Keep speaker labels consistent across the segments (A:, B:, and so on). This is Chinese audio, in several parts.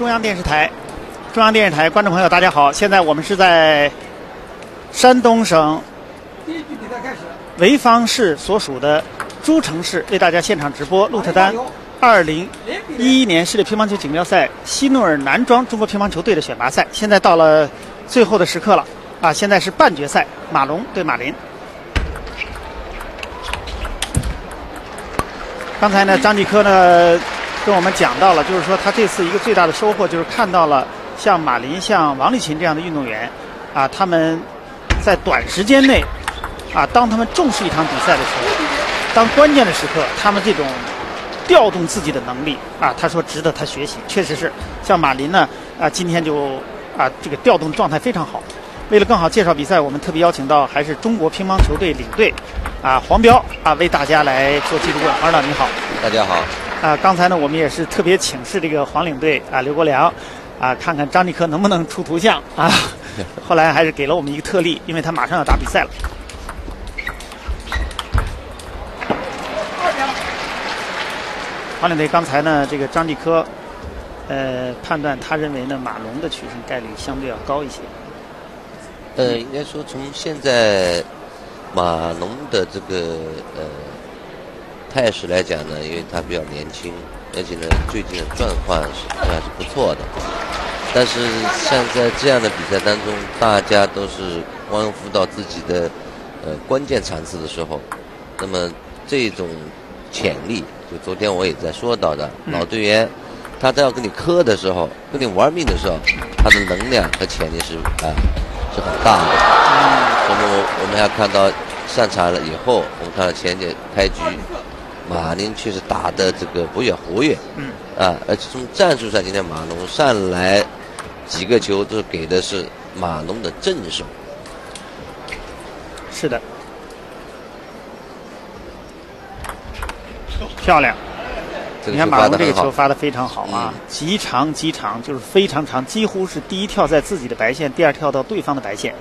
A: 中央电视台，中央电视台观众朋友，大家好！现在我们是在山东省潍坊市所属的诸城市为大家现场直播鹿特丹二零一一年世界乒乓球锦标赛希诺尔男装中国乒乓球队的选拔赛。现在到了最后的时刻了啊！现在是半决赛，马龙对马林。刚才呢，张继科呢跟我们讲到了，就是说他这次一个最大的收获就是看到了像马林、像王励勤这样的运动员，啊，他们在短时间内，啊，当他们重视一场比赛的时候，当关键的时刻，他们这种调动自己的能力，啊，他说值得他学习，确实是。像马林呢，啊，今天就啊，这个调动状态非常好。为了更好介绍比赛，我们特别邀请到还是中国乒乓球队领队，啊，黄彪啊，为大家来做记录。黄导你好，
B: 大家好。
A: 啊，刚才呢，我们也是特别请示这个黄领队啊，刘国梁，啊，看看张继科能不能出图像啊。后来还是给了我们一个特例，因为他马上要打比赛了。黄领队，刚才呢，这个张继科，呃，判断他认为呢，马龙的取胜概率相对要高一些。
B: 呃，应该说从现在马龙的这个呃态势来讲呢，因为他比较年轻，而且呢最近的状况是还是不错的。但是像在这样的比赛当中，大家都是关乎到自己的呃关键场次的时候，那么这种潜力，就昨天我也在说到的，老队员他在要跟你磕的时候，跟你玩命的时候，他的能量和潜力是啊。是很大的，那么我们还看到上场了以后，我们看到前点开局，马林确实打的这个不也活跃，嗯，啊，而且从战术上，今天马龙上来几个球都给的是马龙的正手，
A: 是的，漂亮。你看马龙这个球发的非常好啊，极长极长，就是非常长，几乎是第一跳在自己的白线，第二跳到对方的白线。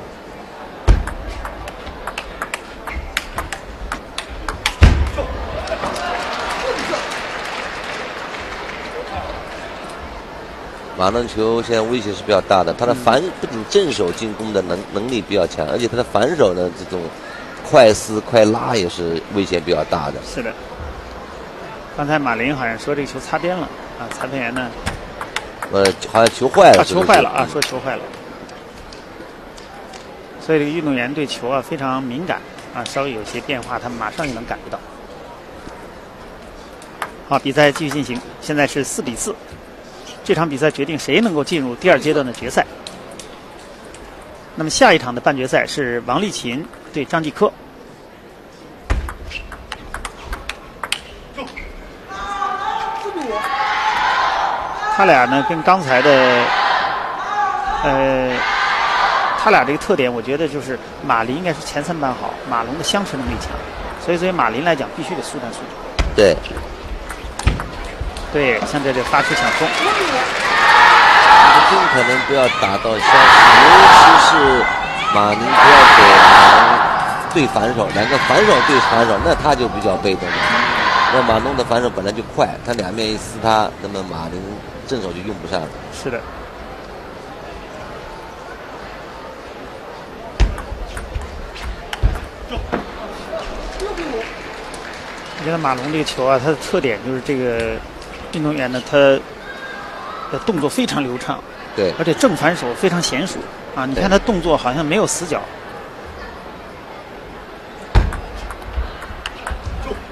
B: 马龙球现在威胁是比较大的，他的反不仅正手进攻的能能力比较强，而且他的反手的这种快撕快拉也是威胁比较大的。
A: 是的。刚才马林好像说这个球擦边了啊，裁判员呢？
B: 呃，好像球坏了。
A: 球坏了啊，说球坏了。所以这个运动员对球啊非常敏感啊，稍微有些变化，他们马上就能感觉到。好，比赛继续进行，现在是四比四。这场比赛决定谁能够进入第二阶段的决赛。那么下一场的半决赛是王励勤对张继科。他俩呢，跟刚才的，呃，他俩这个特点，我觉得就是马林应该是前三板好，马龙的相持能力强，所以所以马林来讲必须得速战速决。
B: 对，
A: 对，像这这发出抢攻，
B: 尽可能不要打到消息，尤其是马龙不要给马龙对反手，两个反手对反手，那他就比较被动了。那马龙的反手本来就快，他两面一撕他，那么马龙。正手就用不上了。
A: 是的。我觉得马龙这个球啊，它的特点就是这个运动员呢，他的动作非常流畅，
B: 对，
A: 而且正反手非常娴熟啊。你看他动作好像没有死角，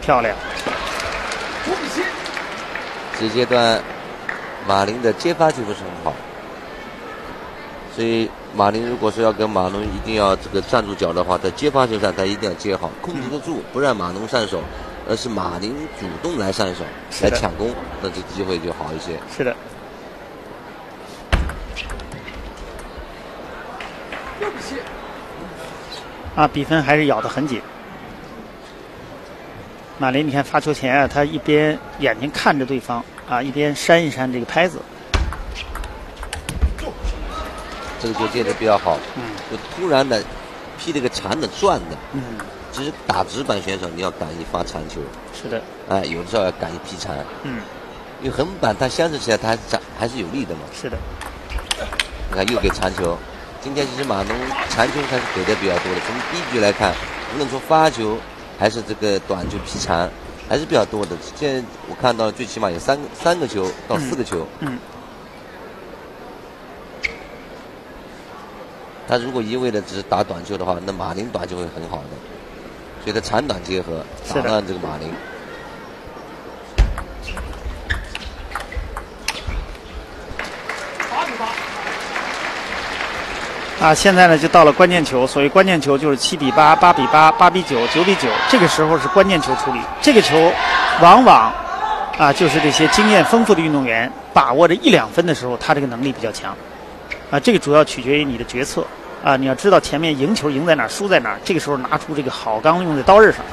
A: 漂亮。
B: 这阶段。马林的接发球不是很好，所以马林如果说要跟马龙一定要这个站住脚的话，在接发球上他一定要接好，控制得住，不让马龙上手，而是马林主动来上手来抢攻，那这机会就好一些。
A: 是的。啊，比分还是咬得很紧。马林，你看发球前啊，他一边眼睛看着对方。啊，一边扇一扇这个拍子，
B: 这个球接的比较好。嗯，就突然的劈这个长的转的。嗯，其实打直板选手你要敢于发长球。
A: 是的。
B: 哎，有的时候要敢于劈长。嗯。因为横板它相持起来，它长还是有力的嘛。
A: 是的，
B: 你看又给长球，今天其实马龙长球还是给的比较多的。从第一局来看，无论从发球还是这个短球劈长，还是比较多的。现在我看到最起码有三三个球到四个球。
A: 嗯。
B: 他如果一味的只是打短球的话，那马林短球会很好的。所以他长短结合，打乱这个马林。
A: 啊，现在呢就到了关键球。所谓关键球就是七比八、八比八、八比九、九比九，这个时候是关键球处理。这个球往往啊，就是这些经验丰富的运动员把握着一两分的时候，他这个能力比较强。啊，这个主要取决于你的决策。啊，你要知道前面赢球赢在哪儿，输在哪儿。这个时候拿出这个好钢用在刀刃上。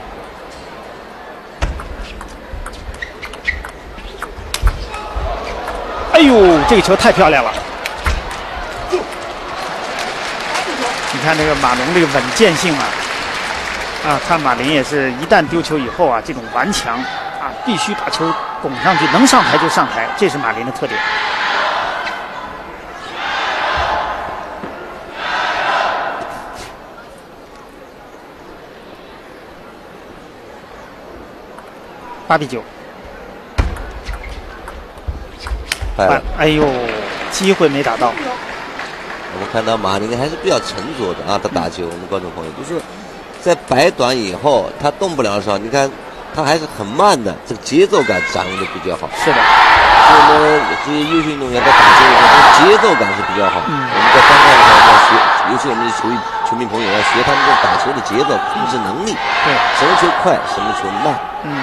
A: 哎呦，这个球太漂亮了！你看这个马龙这个稳健性啊，啊，看马林也是一旦丢球以后啊，这种顽强啊，必须把球拱上去，能上台就上台，这是马林的特点。八比九。
B: 哎，
A: 哎呦，机会没打到。
B: 我们看到马林还是比较沉着的啊，他打球，我们观众朋友就是在摆短以后，他动不了的时候，你看他还是很慢的，这个节奏感掌握的比较好。
A: 是的。
B: 所以呢，这些优秀运动员在打球的时候，节奏感是比较好。嗯。我们在观看的时候要学，尤其我们的球球迷朋友要学他们这打球的节奏控制能力。
A: 对。
B: 什么球快，什么球慢。
A: 嗯。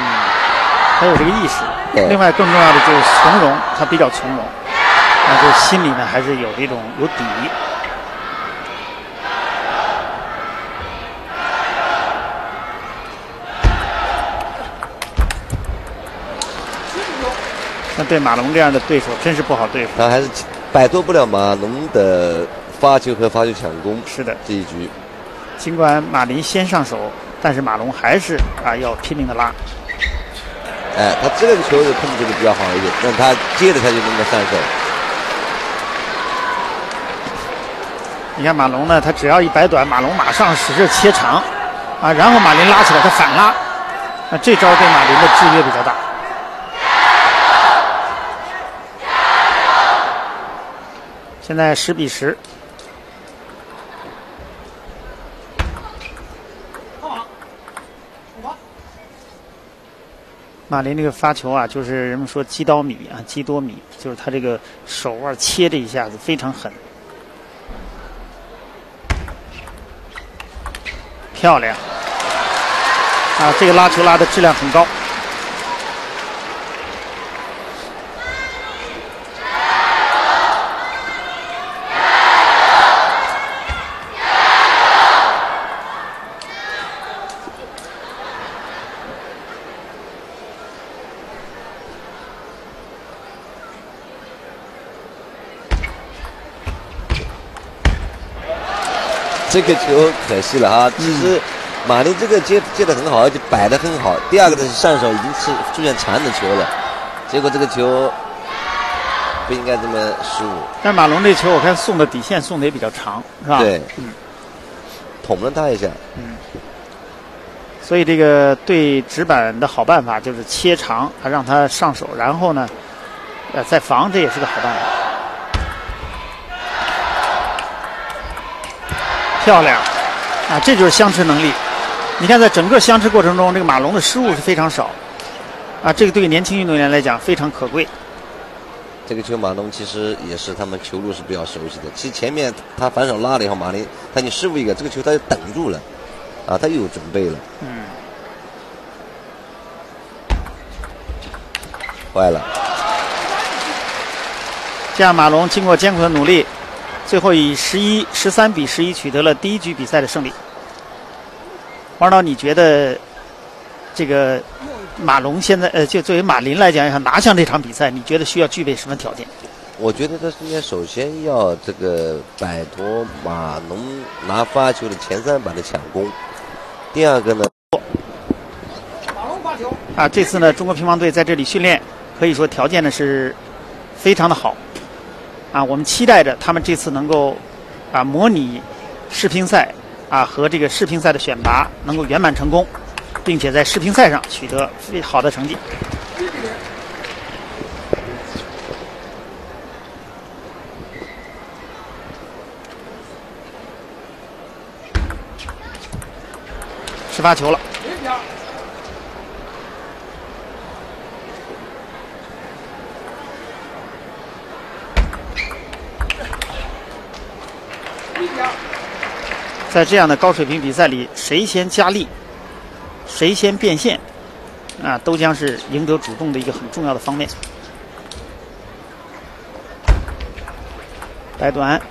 A: 他有这个意识，另外更重要的就是从容，他比较从容，啊，就心里呢还是有这种有底。那对马龙这样的对手真是不好对付。
B: 他还是摆脱不了马龙的发球和发球抢攻。
A: 是的，
B: 这一局，
A: 尽管马林先上手，但是马龙还是啊要拼命的拉。
B: 哎，他这个球就控制的比较好一点，让他接着他就能够上手。
A: 你看马龙呢，他只要一摆短，马龙马上使劲切长，啊，然后马林拉起来，他反拉，那这招对马林的制约比较大。现在十比十。马林这个发球啊，就是人们说击刀米啊，击多米，就是他这个手腕切这一下子非常狠，漂亮啊！这个拉球拉的质量很高。
B: 这个球可惜了啊！其实马林这个接接的很好，而且摆的很好。第二个呢是上手已经是出现长的球了，结果这个球不应该这么失误。
A: 但马龙这球我看送的底线送的也比较长，是吧？
B: 对，嗯捅了他一下。
A: 嗯。所以这个对直板的好办法就是切长，他让他上手，然后呢，呃，再防，这也是个好办法。漂亮，啊，这就是相持能力。你看，在整个相持过程中，这个马龙的失误是非常少，啊，这个对于年轻运动员来讲非常可贵。
B: 这个球马龙其实也是他们球路是比较熟悉的。其实前面他反手拉了以后，马林他你失误一个，这个球他就等住了，啊，他又有准备了。
A: 嗯。
B: 坏了。
A: 这样，马龙经过艰苦的努力。最后以十一十三比十一取得了第一局比赛的胜利。王导，你觉得这个马龙现在呃，就作为马林来讲，要拿下这场比赛，你觉得需要具备什么条件？
B: 我觉得他今天首先要这个摆脱马龙拿发球的前三板的抢攻。第二个呢，
A: 马龙发球啊，这次呢，中国乒乓队在这里训练，可以说条件呢是非常的好。啊，我们期待着他们这次能够啊模拟世乒赛啊和这个世乒赛的选拔能够圆满成功，并且在世乒赛上取得最好的成绩。是发球了。在这样的高水平比赛里，谁先加力，谁先变现，啊，都将是赢得主动的一个很重要的方面。白短。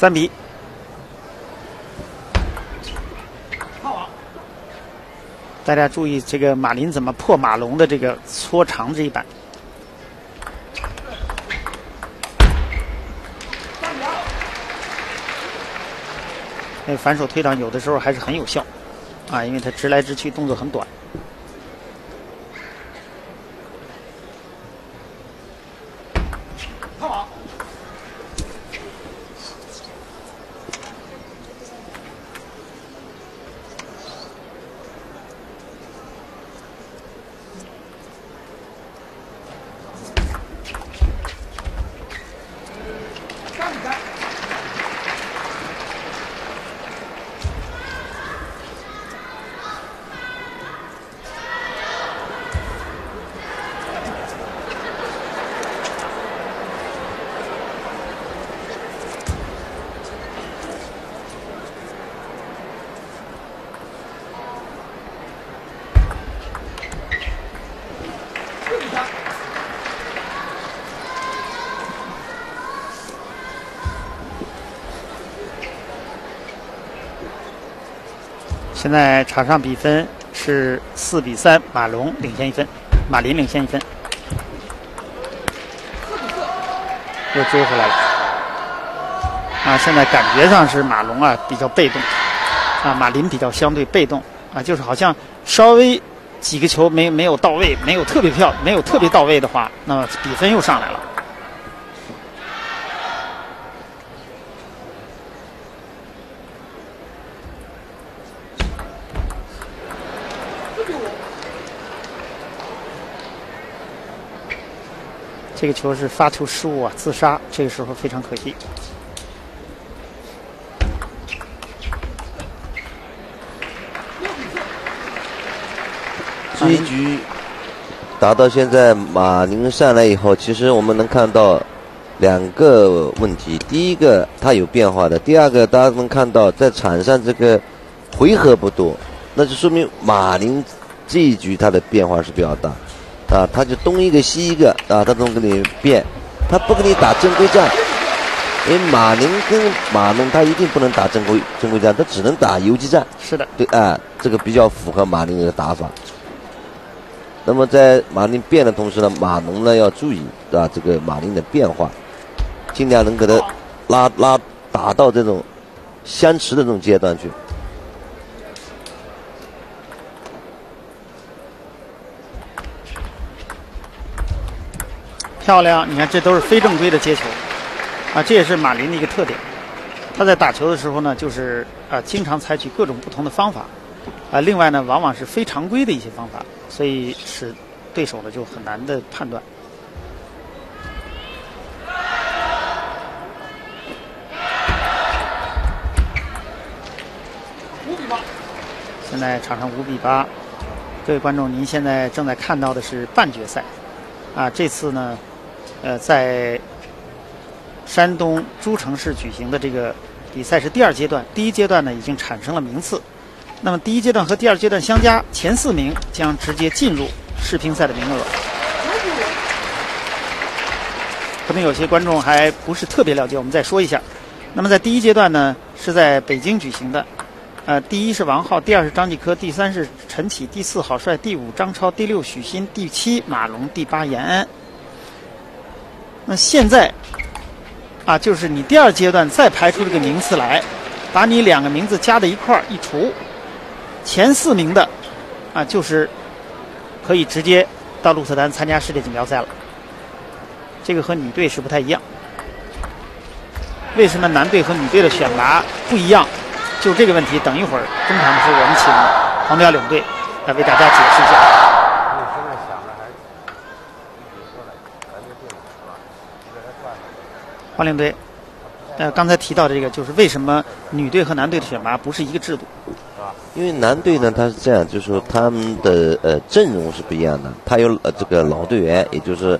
A: 三比。大家注意，这个马林怎么破马龙的这个搓长这一板？那反手推挡有的时候还是很有效，啊，因为它直来直去，动作很短。现在场上比分是四比三，马龙领先一分，马林领先一分，又追回来了。啊，现在感觉上是马龙啊比较被动，啊，马林比较相对被动，啊，就是好像稍微几个球没没有到位，没有特别漂，没有特别到位的话，那么比分又上来了。这个球是发球失误啊，自杀，这个时候非常可惜。
B: 这一局打到现在，马宁上来以后，其实我们能看到两个问题：第一个，他有变化的；第二个，大家能看到在场上这个回合不多，那就说明马宁这一局他的变化是比较大。啊，他就东一个西一个啊，他都给你变，他不给你打正规战。因为马宁跟马龙，他一定不能打正规正规战，他只能打游击战。
A: 是的，
B: 对啊，这个比较符合马宁的打法。那么在马林变的同时呢，马龙呢要注意啊，这个马林的变化，尽量能给他拉拉打到这种相持的这种阶段去。
A: 漂亮！你看，这都是非正规的接球，啊，这也是马林的一个特点。他在打球的时候呢，就是啊，经常采取各种不同的方法，啊，另外呢，往往是非常规的一些方法，所以使对手呢就很难的判断。五比八，现在场上五比八。各位观众，您现在正在看到的是半决赛，啊，这次呢。呃，在山东诸城市举行的这个比赛是第二阶段，第一阶段呢已经产生了名次。那么第一阶段和第二阶段相加，前四名将直接进入世乒赛的名额。可能有些观众还不是特别了解，我们再说一下。那么在第一阶段呢，是在北京举行的，呃，第一是王浩，第二是张继科，第三是陈启，第四郝帅，第五张超，第六许昕，第七马龙，第八闫安。那现在啊，就是你第二阶段再排出这个名次来，把你两个名字加在一块儿一除，前四名的啊，就是可以直接到鹿特丹参加世界锦标赛了。这个和女队是不太一样。为什么男队和女队的选拔不一样？就这个问题，等一会儿中场的时候，我们请黄标领队来为大家解释一下。黄领队，呃，刚才提到的这个，就是为什么女队和男队的选拔不是一个制度？
B: 因为男队呢，他是这样，就是说他们的呃阵容是不一样的，他有呃这个老队员，也就是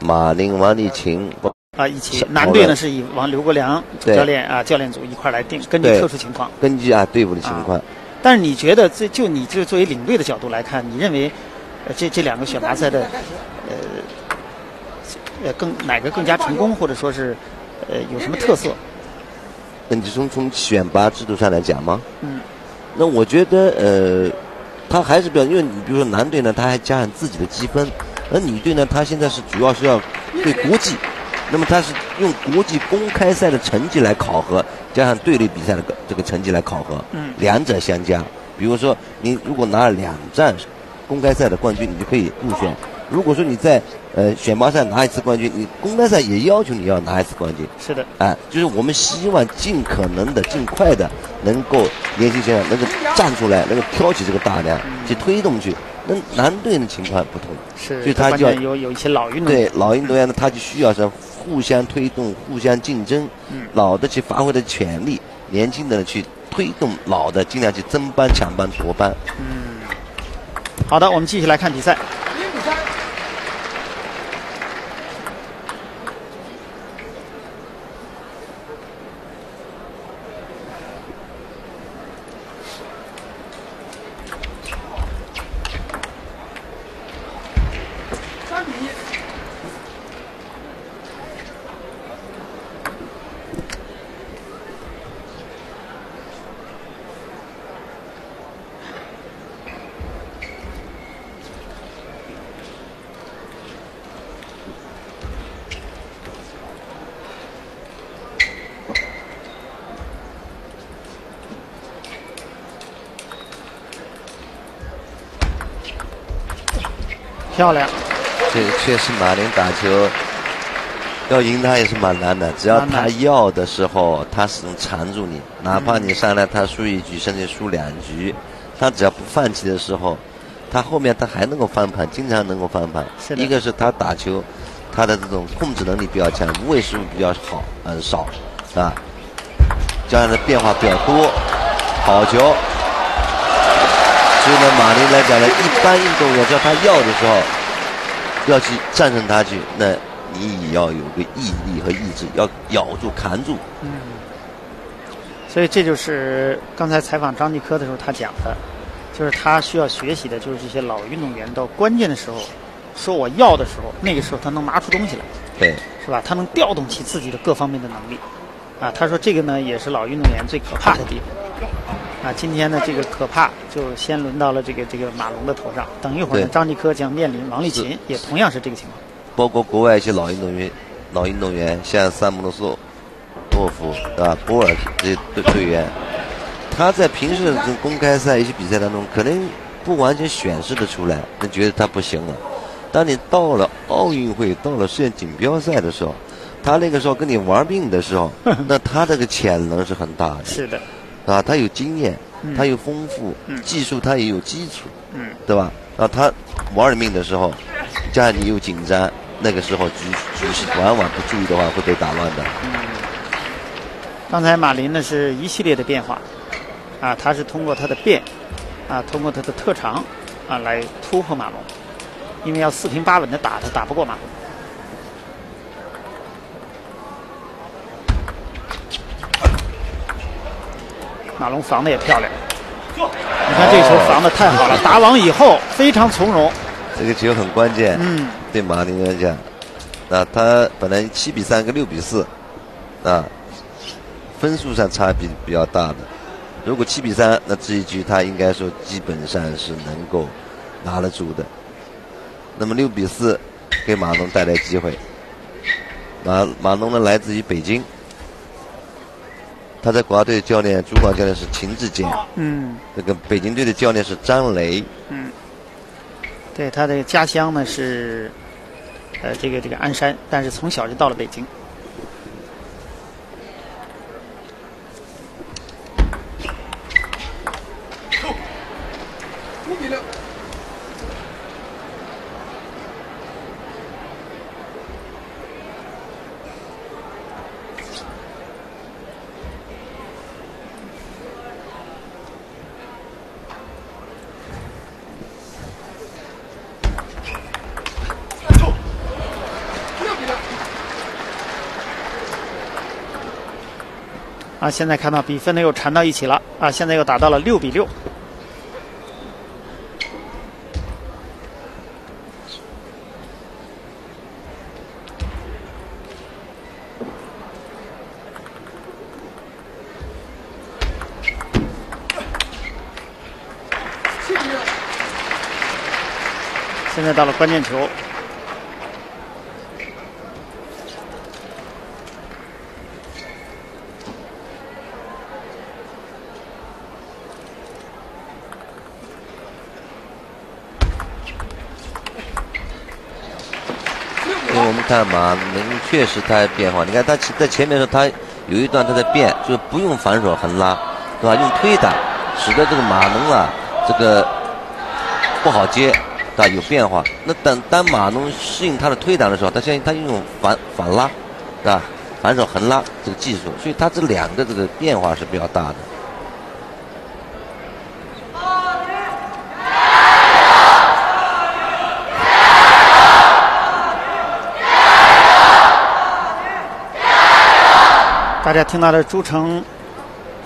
B: 马林、王励勤。
A: 啊，一起男队呢是以王刘国梁教练啊教练组一块来定，根据特殊情况，
B: 根据啊队伍的情况。
A: 但是你觉得，这就你这作为领队的角度来看，你认为呃这这两个选拔赛的呃呃更哪个更加成功，或者说是呃有什么特色？
B: 那你从从选拔制度上来讲吗？
A: 嗯。
B: 那我觉得呃，他还是比较，因为你比如说男队呢，他还加上自己的积分，而女队呢，他现在是主要是要对国际。那么他是用国际公开赛的成绩来考核，加上队内比赛的这个成绩来考核，
A: 嗯，
B: 两者相加。比如说，你如果拿了两站公开赛的冠军，你就可以入选。如果说你在呃选拔赛拿一次冠军，你公开赛也要求你要拿一次冠军。
A: 是的，
B: 哎，就是我们希望尽可能的、尽快的能够年轻选手能够站出来，能够挑起这个大梁去推动去。那男队的情况不同，
A: 是，
B: 所以他就要
A: 有有一些老运动员，
B: 对老运动员呢，他就需要是。互相推动，互相竞争，老的去发挥的潜力，年轻的去推动老的，尽量去争班、抢班、夺班。
A: 嗯，好的，我们继续来看比赛。漂亮，
B: 这确实马林打球要赢他也是蛮难的。只要他要的时候，他始终缠住你，哪怕你上来他输一局，甚至输两局，他只要不放弃的时候，他后面他还能够翻盘，经常能够翻盘。一个是他打球，他的这种控制能力比较强，无畏失误比较好，嗯少，啊，这样的变化比较多，好球。所以呢，马林来讲呢，一般运动员只要他要的时候，要去战胜他去，那你也要有个毅力和意志，要咬住、扛住。
A: 嗯。所以这就是刚才采访张继科的时候他讲的，就是他需要学习的，就是这些老运动员到关键的时候，说我要的时候，那个时候他能拿出东西来。
B: 对。
A: 是吧？他能调动起自己的各方面的能力。啊，他说这个呢，也是老运动员最可怕的地方。啊，今天呢，这个可怕就先轮到了这个这个马龙的头上。等一会儿呢，张继科将面临王励勤，也同样是这个情况。
B: 包括国外一些老运动员，老运动员像萨姆罗索诺夫，对吧？波尔这些队队员，他在平时的公开赛一些比赛当中，可能不完全显示的出来，那觉得他不行了。当你到了奥运会，到了世界锦标赛的时候，他那个时候跟你玩命的时候，那他这个潜能是很大的。
A: 是的。
B: 啊，他有经验，他有丰富技术，他也有基础，对吧？啊，他玩命的时候，家里又紧张，那个时候局局势往往不注意的话会被打乱的。
A: 刚才马林呢是一系列的变化，啊，他是通过他的变，啊，通过他的特长，啊，来突破马龙，因为要四平八稳的打他，打不过马龙。马龙防的也漂亮，你看这球防的太好了，打网以后非常从容。
B: 这个球很关键，
A: 嗯，
B: 对马林来讲，啊，他本来七比三跟六比四，啊，分数上差比比较大的，如果七比三，那这一局他应该说基本上是能够拿得住的。那么六比四，给马龙带来机会。马马龙呢，来自于北京，他在国家队教练主管教练是秦志坚，
A: 嗯
B: 这个北京队的教练是张雷。
A: 嗯，对，他的家乡呢是呃这个这个鞍山，但是从小就到了北京。现在看到比分呢又缠到一起了啊，现在又打到了六。比六。现在到了关键球，
B: 看马龙确实他变化，你看他在前面的时候，他有一段他在变，就是不用反手横拉，对吧？用推打，使得这个马龙啊，这个不好接，对吧？有变化。那等当马龙适应他的推打的时候，他相信他用反反拉，对吧？反手横拉这个技术，所以他这两个这个变化是比较大的。
A: 大家听到了诸城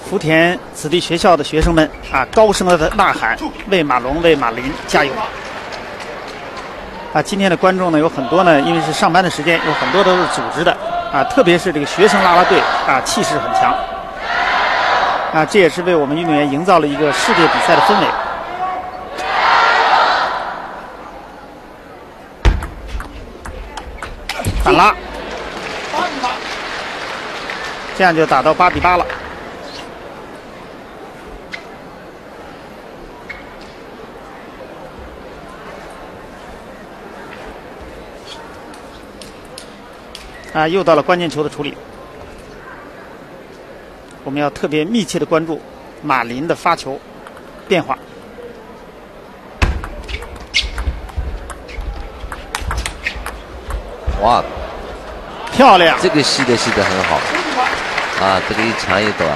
A: 福田子弟学校的学生们啊，高声的呐喊，为马龙、为马林加油！啊，今天的观众呢有很多呢，因为是上班的时间，有很多都是组织的啊，特别是这个学生啦啦队啊，气势很强啊，这也是为我们运动员营造了一个世界比赛的氛围。反拉，这样就打到八比八了。啊，又到了关键球的处理，我们要特别密切的关注马林的发球变化。
B: 哇，
A: 漂亮！
B: 这个吸的吸的很好。啊，这个一长一短。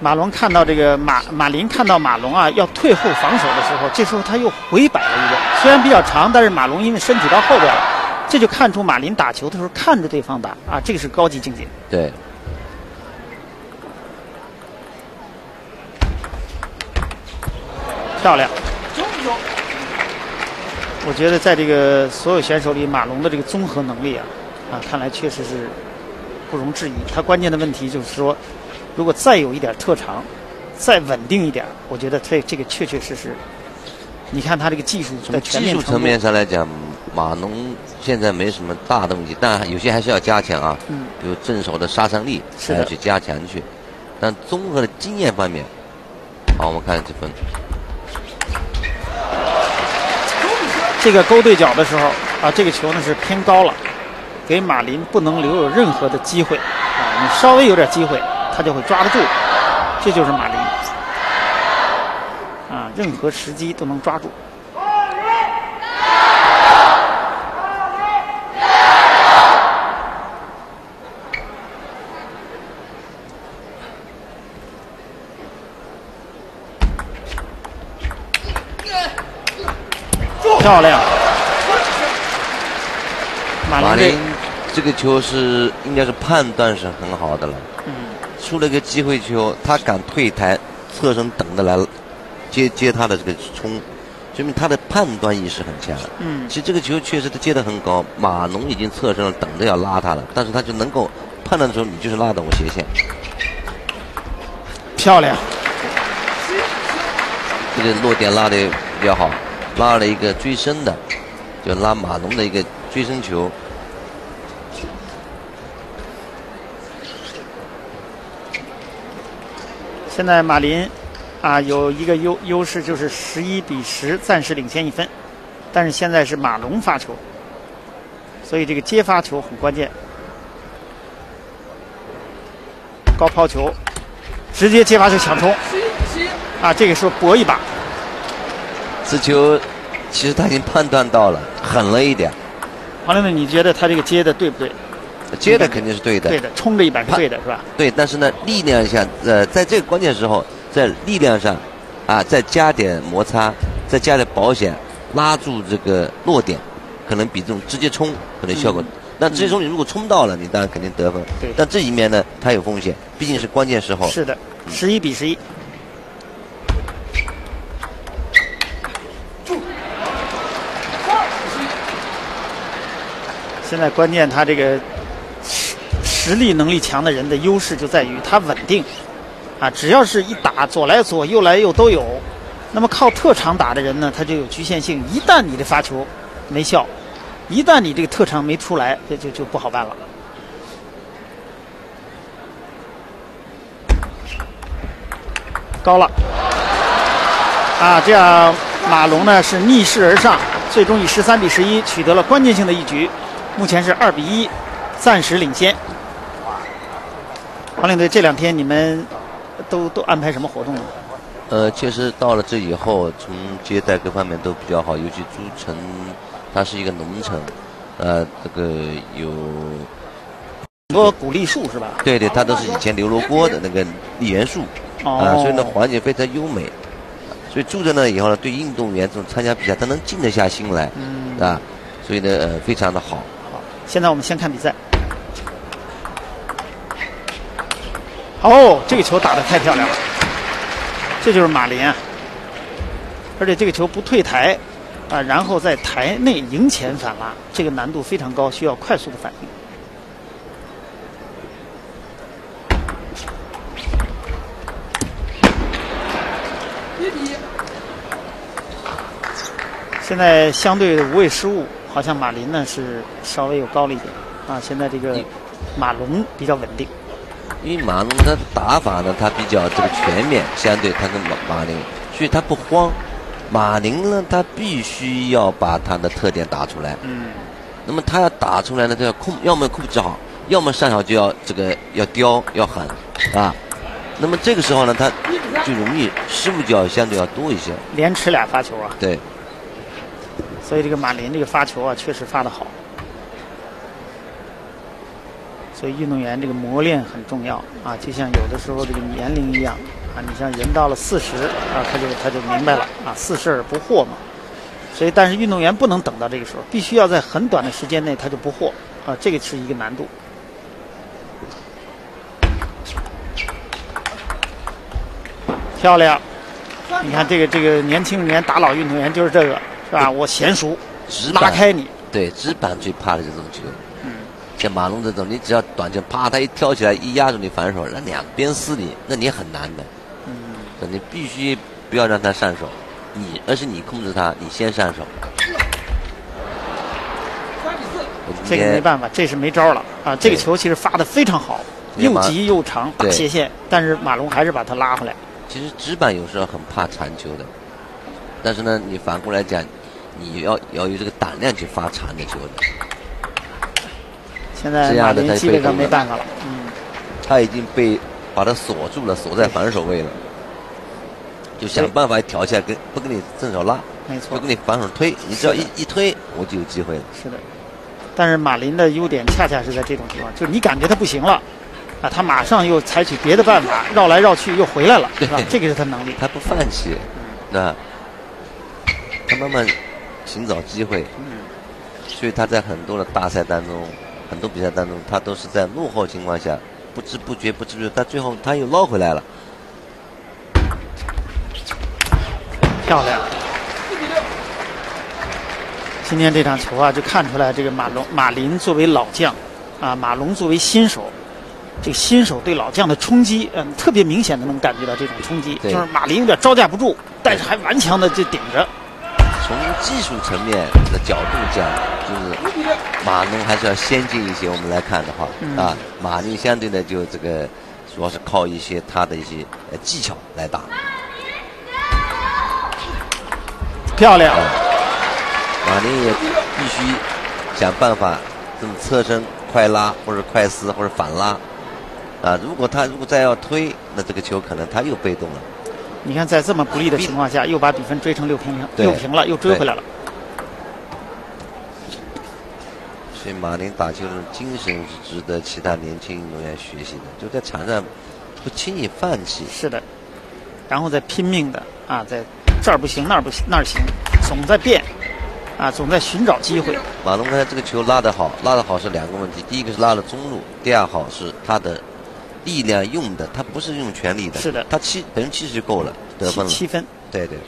A: 马龙看到这个马马林看到马龙啊要退后防守的时候，这时候他又回摆了一个，虽然比较长，但是马龙因为身体到后边了，这就看出马林打球的时候看着对方打啊，这个是高级境界。
B: 对，
A: 漂亮！我觉得在这个所有选手里，马龙的这个综合能力啊，啊，看来确实是不容置疑。他关键的问题就是说，如果再有一点特长，再稳定一点，我觉得这这个确确实实，你看他这个技术在
B: 从技术层面上来讲，马龙现在没什么大的问题，但有些还是要加强啊。
A: 嗯，
B: 比如正手的杀伤力
A: 是
B: 要去加强去。但综合的经验方面，好，我们看这分，
A: 这个勾对角的时候啊，这个球呢是偏高了，给马林不能留有任何的机会啊，你稍微有点机会，他就会抓得住，这就是马林啊，任何时机都能抓住。漂亮，马
B: 马林
A: 这
B: 这个球是应该是判断是很好的了。
A: 嗯，
B: 出了个机会球，他敢退台侧身等着来接接他的这个冲，说明他的判断意识很强。
A: 嗯
B: 其实这个球确实他接得很高，马龙已经侧身了，等着要拉他了，但是他就能够判断出你就是拉的我斜线。
A: 漂亮，
B: 这个落点拉的比较好，拉了一个追身的，就拉马龙的一个追身球。
A: 现在马林啊有一个优优势，就是十一比十，暂时领先一分。但是现在是马龙发球，所以这个接发球很关键。高抛球，直接接发球抢冲，啊，这个时候搏一把。
B: 这球其实他已经判断到了，狠了一点。
A: 黄玲玲，你觉得他这个接的对不对？
B: 接的肯定是对的，
A: 对的，冲着一板是对的，是吧？
B: 对，但是呢，力量下，呃，在这个关键时候，在力量上，啊，再加点摩擦，再加点保险，拉住这个落点，可能比这种直接冲可能效果。那直接冲你如果冲到了，你当然肯定得分。
A: 对。
B: 但这一面呢，它有风险，毕竟是关键时候。
A: 是的，十一比十一。现在关键他这个。实力能力强的人的优势就在于他稳定，啊，只要是一打左来左右来右都有。那么靠特长打的人呢，他就有局限性。一旦你的发球没效，一旦你这个特长没出来，这就就不好办了。高了，啊，这样马龙呢是逆势而上，最终以十三比十一取得了关键性的一局，目前是二比一，暂时领先。黄领队，这两天你们都都安排什么活动呢？
B: 呃，确实到了这以后，从接待各方面都比较好。尤其诸城，它是一个农城，呃，这个有
A: 很多古栗树是吧？
B: 对对，它都是以前刘罗锅的那个荔园树，啊，所以呢环境非常优美。所以住在那以后呢，对运动员这种参加比赛，他能静得下心来，啊，所以呢，呃，非常的好。
A: 好，现在我们先看比赛。哦，这个球打得太漂亮了，这就是马林啊！而且这个球不退台啊，然后在台内迎前反拉，这个难度非常高，需要快速的反应。现在相对无谓失误，好像马林呢是稍微又高了一点啊。现在这个马龙比较稳定。
B: 因为马龙他打法呢，他比较这个全面，相对他跟马马林，所以他不慌。马林呢，他必须要把他的特点打出来。嗯。那么他要打出来呢，他要控，要么控制好，要么上场就要这个要刁要狠啊。那么这个时候呢，他就容易失误就要相对要多一些。
A: 连吃俩发球啊。
B: 对。
A: 所以这个马林这个发球啊，确实发的好。所以运动员这个磨练很重要啊，就像有的时候这个年龄一样啊，你像人到了四十啊，他就他就明白了啊，四十而不惑嘛。所以，但是运动员不能等到这个时候，必须要在很短的时间内他就不惑啊，这个是一个难度。漂亮，你看这个这个年轻人打老运动员就是这个是吧？我娴熟，拉开你。
B: 对，直板最怕的这种球。像马龙这种，你只要短球，啪，他一跳起来，一压住你反手，那两边撕你，那你很难的。嗯，你必须不要让他上手，你而是你控制他，你先上手。
A: 这个没办法，这是没招了啊！这个球其实发的非常好，又急又长，打斜线，但是马龙还是把他拉回来。
B: 其实直板有时候很怕传球的，但是呢，你反过来讲，你要要有这个胆量去发长的球的。
A: 现在马林基本上没办法了，嗯，
B: 他已经被把他锁住了，锁在反手位了，就想办法调起来，跟不跟你正手拉，
A: 没错，
B: 就跟你反手推，你只要一一推，我就有机会了。
A: 是的，但是马林的优点恰恰是在这种情况，就是你感觉他不行了，啊，他马上又采取别的办法，绕来绕去又回来了，是吧？这个是他能力。
B: 他不放弃，那他慢慢寻找机会，嗯，所以他在很多的大赛当中。很多比赛当中，他都是在落后情况下，不知不觉、不知不觉，他最后他又捞回来了。
A: 漂亮！今天这场球啊，就看出来这个马龙、马林作为老将，啊，马龙作为新手，这个新手对老将的冲击，嗯，特别明显的能感觉到这种冲击，
B: 对
A: 就是马林有点招架不住，但是还顽强的就顶着。
B: 从技术层面的角度讲，就是马龙还是要先进一些。我们来看的话，
A: 嗯
B: 啊，马林相对的就这个主要是靠一些他的一些呃技巧来打。
A: 漂亮，
B: 马林也必须想办法这种侧身快拉或者快撕或者反拉。啊，如果他如果再要推，那这个球可能他又被动了。
A: 你看在这么不利的情况下，又把比分追成六平平，
B: 对
A: 六平了，又追回来了。
B: 所以马林打球的精神是值得其他年轻运动员学习的，就在场上不轻易放弃。
A: 是的，然后再拼命的啊，在这儿不行那儿不行那儿行，总在变，啊，总在寻找机会。
B: 马龙刚才这个球拉得好，拉得好是两个问题，第一个是拉了中路，第二好是他的力量用的，他不是用全力的。
A: 是的
B: 他七百分之七十就够了，得分了。
A: 七七分，
B: 对对，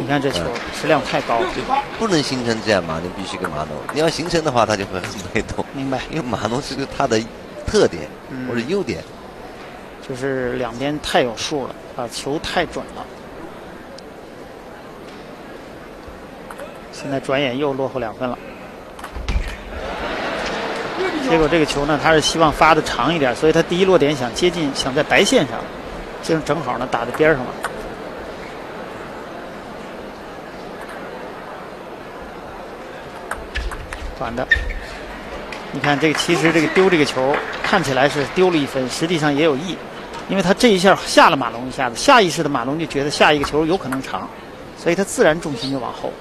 A: 你看这球质量太高了，
B: 不能形成这样，马龙必须跟马龙。你要形成的话，他就会很被动，
A: 明白？
B: 因为马龙是个他的特点
A: 嗯
B: 或者优点。
A: 就是两边太有数了，啊，球太准了。现在转眼又落后两分了。结果这个球呢，他是希望发的长一点，所以他第一落点想接近，想在白线上，这正好呢打在边上了。短的，你看这个，其实这个丢这个球看起来是丢了一分，实际上也有意，因为他这一下吓了马龙一下子，下意识的马龙就觉得下一个球有可能长，所以他自然重心就往后，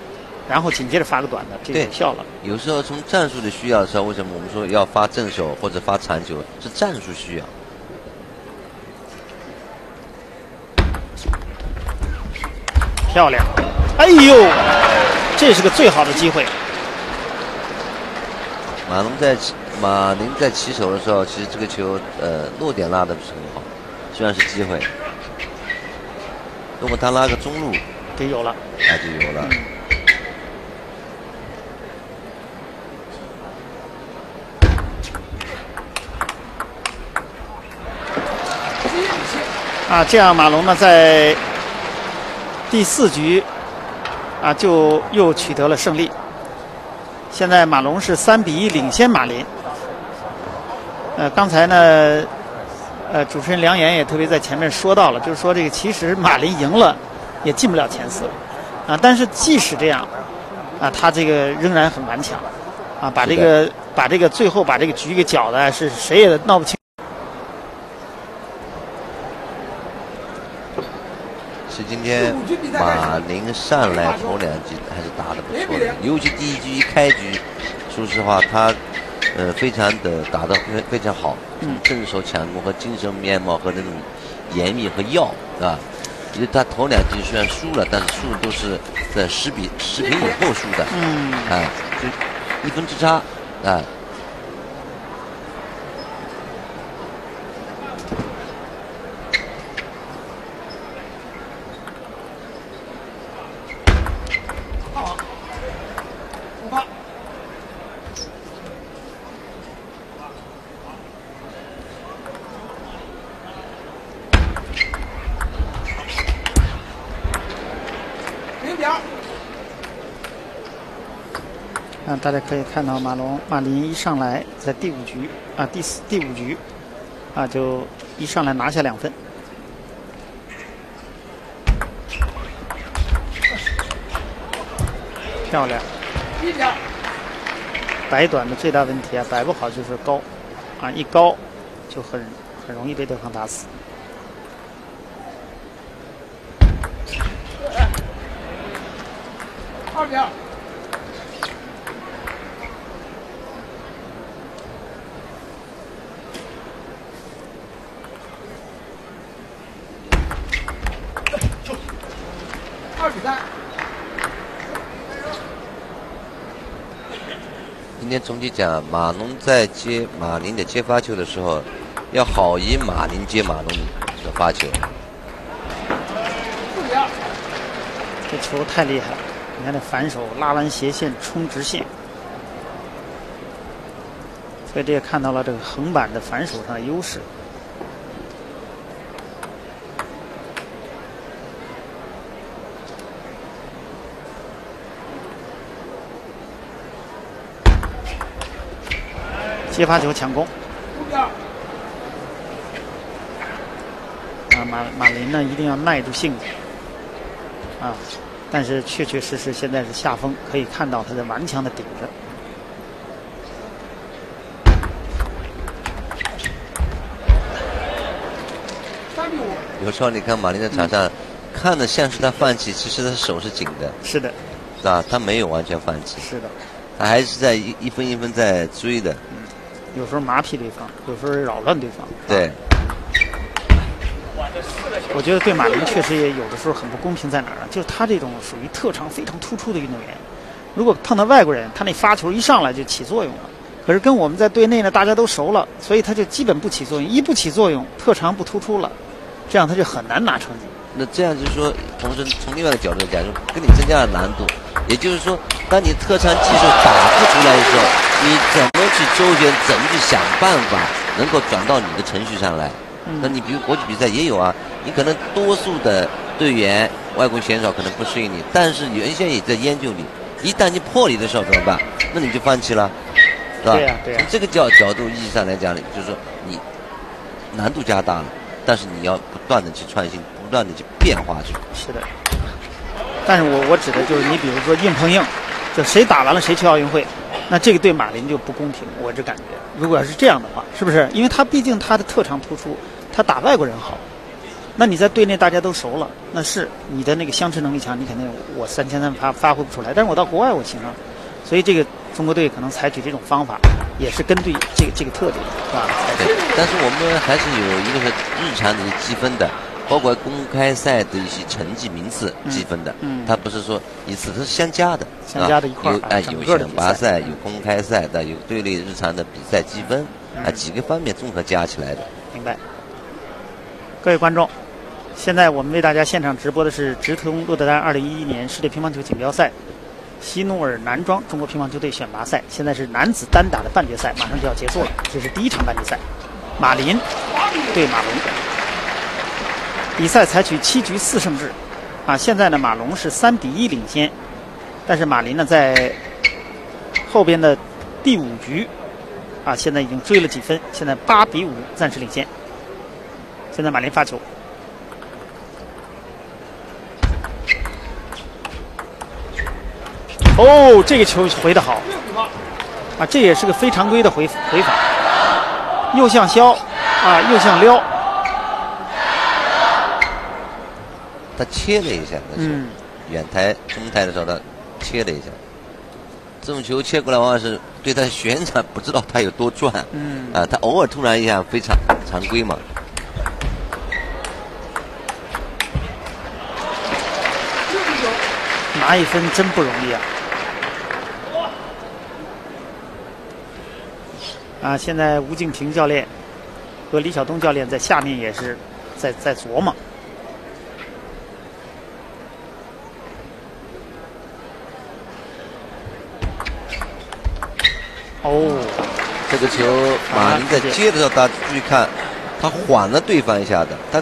A: 然后紧接着发个短的，这就
B: 对
A: 有效了。
B: 有时候从战术的需要上，为什么我们说要发正手或者发长球，是战术需要。
A: 漂亮！哎呦，这是个最好的机会。
B: 马龙在马林在起手的时候，其实这个球呃落点拉的不是很好，虽然是机会，如果他拉个中路，
A: 给有了，
B: 那就有了。
A: 啊，这样马龙呢在第四局啊就又取得了胜利。现在马龙是三比一领先马林。呃，刚才呢，呃，主持人梁岩也特别在前面说到了，就是说这个其实马林赢了也进不了前四啊，但是即使这样啊，他这个仍然很顽强啊，把这个把这个最后把这个局给搅的是谁也闹不清。
B: 是今天马林上来头两局还是打得不错的，尤其第一局一开局，说实话他呃非常的打得非非常好，
A: 嗯
B: 正手抢攻和精神面貌和那种严密和要啊。因为他头两局虽然输了，但是输的都是在十比十平以后输的，
A: 嗯。
B: 啊，就一分之差啊。
A: 大家可以看到马龙马林一上来在第五局啊第四第五局啊就一上来拿下两分。漂亮，
C: 一点儿，
A: 摆短的最大问题啊，摆不好就是高，啊一高就很很容易被对方打死。
C: 二点儿，二比三，
B: 今天中间讲，马龙在接马林的接发球的时候，要好于马林接马龙的发球。
A: 这球太厉害了！你看这反手拉完斜线冲直线，所以这也看到了这个横板的反手上的优势。接发球抢攻，啊，马马林呢一定要耐住性子，啊，但是确确实实现在是下风，可以看到他在顽强的顶着。
B: 有时候你看马林在场上，看着像是他放弃，其实他手是紧的，
A: 是的，
B: 是吧？他没有完全放弃，
A: 是的，
B: 他还是在一一分一分在追的。
A: 有时候麻痹对方，有时候扰乱对方。
B: 对，
A: 我觉得对马林确实也有的时候很不公平，在哪儿呢？就是他这种属于特长非常突出的运动员，如果碰到外国人，他那发球一上来就起作用了。可是跟我们在队内呢，大家都熟了，所以他就基本不起作用。一不起作用，特长不突出了，这样他就很难拿成绩。
B: 那这样就是说，同时从另外一个角度来讲，就给你增加了难度。也就是说，当你特长技术打不出来的时候，你怎么去周旋，怎么去想办法，能够转到你的程序上来？那你比如国际比赛也有啊，你可能多数的队员、外国选手可能不适应你，但是原先也在研究你。一旦你破你的时候怎么办？那你就放弃了，是吧？
A: 对呀对呀
B: 从这个角角度意义上来讲，就是说你难度加大了，但是你要不断的去创新，不断的去变化去。
A: 是的，但是我我指的就是你比如说硬碰硬，就谁打完了谁去奥运会，那这个对马林就不公平，我这感觉。如果要是这样的话，是不是？因为他毕竟他的特长突出，他打外国人好。那你在队内大家都熟了，那是你的那个相持能力强，你肯定我三千三发发挥不出来。但是我到国外我行啊，所以这个中国队可能采取这种方法，也是根据这个这个特点，是吧？
B: 但是我们还是有一个是日常的积分的，包括公开赛的一些成绩名次积分的。
A: 嗯嗯
B: 它不是说一次，它是相加的。
A: 相加的一块儿
B: 啊有哎，
A: 整
B: 有选拔赛，有公开赛的，有队内日常的比赛积分，啊，
A: 嗯
B: 几个方面综合加起来的。
A: 明白。各位观众，现在我们为大家现场直播的是直通鹿特丹2011年世界乒乓球锦标赛希努尔男装中国乒乓球队选拔赛，现在是男子单打的半决赛，马上就要结束了。这是第一场半决赛，马林对马龙。比赛采取七局四胜制，啊，现在呢马龙是三比一领先，但是马林呢在后边的第五局啊，现在已经追了几分，现在八比五暂时领先。现在马林发球，哦，这个球回得好，啊，这也是个非常规的回回法，又像削啊，又像撩，
B: 他切了一下，那是、
A: 嗯，
B: 远台、中台的时候，他切了一下。这种球切过来，往往是对他旋转不知道他有多转。
A: 嗯
B: 啊，他偶尔突然一下非常常规嘛。
A: 拿一分真不容易啊！啊，现在吴敬平教练和李晓东教练在下面也是在在琢磨。哦，
B: 这个球马林在接的时候，大家注意看，他缓了对方一下的，他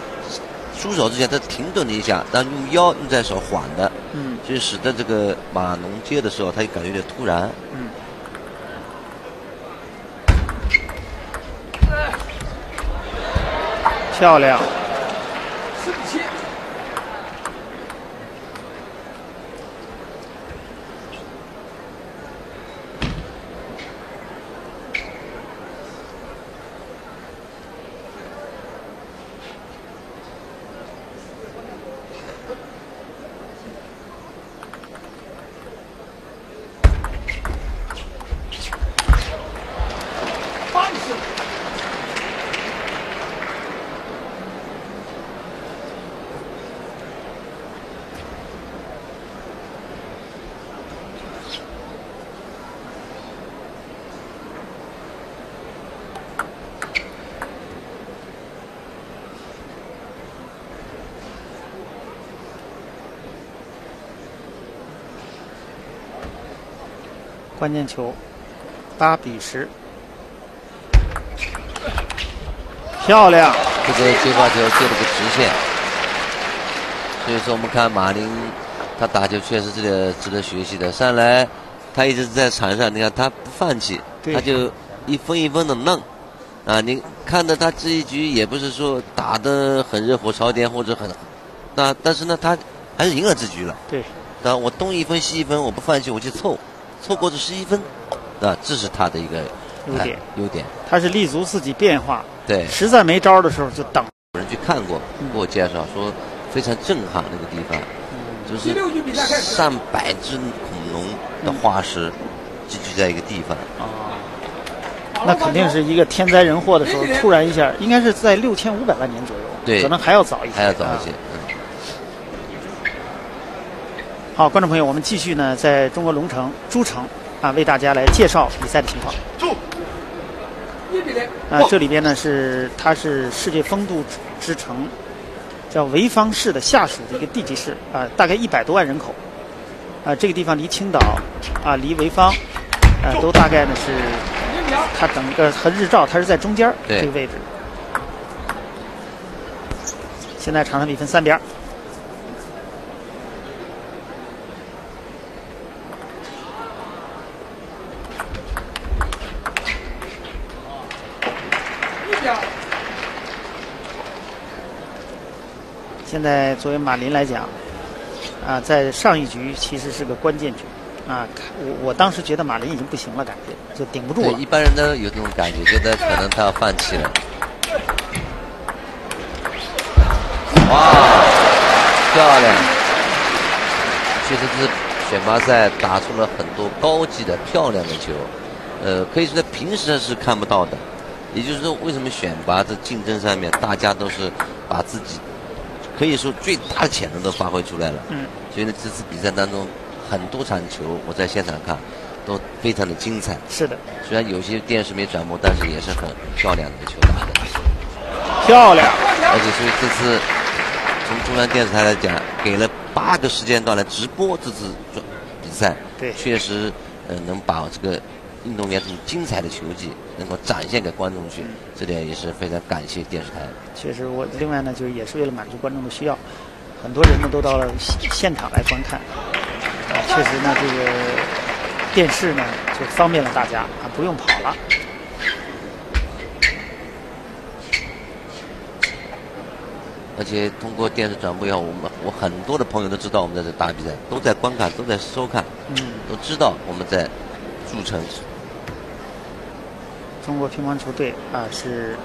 B: 出手之前他停顿了一下，然后用腰用在手缓的，
A: 嗯
B: 所以使得这个马龙接的时候，他就感觉有点突然。
A: 嗯，漂亮。关键球，八比十。漂亮，
B: 这个接发球接了个直线。所以说，我们看马林，他打球确实这个值得学习的。上来，他一直在场上，你看他不放弃，
A: 对
B: 他就一分一分的弄。啊，你看到他这一局也不是说打得很热火朝天或者很，那但是呢，他还是赢了这局了。
A: 对，
B: 那我东一分西一分，我不放弃，我去凑，凑过这十一分，啊，这是他的一个
A: 优点。
B: 哎优点。
A: 他是立足自己变化，
B: 对，
A: 实在没招的时候就等。
B: 有人去看过，给我介绍说非常震撼那个地方，就是上百只恐龙的化石聚集在一个地方。
A: 啊，那肯定是一个天灾人祸的时候，突然一下，应该是在六千五百万年左右，
B: 对。
A: 可能还要早一些，
B: 还要早一些。
A: 啊。
B: 嗯，
A: 好，观众朋友，我们继续呢，在中国龙城诸城啊，为大家来介绍比赛的情况。啊，这里边呢是它是世界风度之城，叫潍坊市的下属的一个地级市啊，大概一百多万人口。啊，这个地方离青岛啊，离潍坊啊，都大概呢是。它整个和日照它是在中间儿
B: 对
A: 这个位置。现在场上比分三比二。现在作为马林来讲，啊，在上一局其实是个关键局，啊，我我当时觉得马林已经不行了，感觉就顶不住
B: 对，一。般人都有这种感觉，觉得可能他要放弃了。哇，漂亮！确实是选拔赛打出了很多高级的、漂亮的球，呃，可以说在平时是看不到的。也就是说，为什么选拔这竞争上面，大家都是把自己可以说最大的潜能都发挥出来了。
A: 嗯，
B: 所以呢，这次比赛当中很多场球我在现场看都非常的精彩。
A: 是的，
B: 虽然有些电视没转播，但是也是很漂亮的球打的。
A: 漂亮。
B: 而且所以这次从中央电视台来讲，给了八个时间段来直播这次比赛，
A: 对
B: 确实呃能把这个运动员这种精彩的球技能够展现给观众去，这点也是非常感谢电视台。
A: 确实，我另外呢，就是也是为了满足观众的需要，很多人呢都到了现现场来观看。啊，确实呢，这个电视呢就方便了大家啊，不用跑了。
B: 而且通过电视转播以后，我们我很多的朋友都知道我们在这打比赛，都在观看，都在收看，
A: 嗯，
B: 都知道我们在筑城。
A: 中国乒乓球队啊是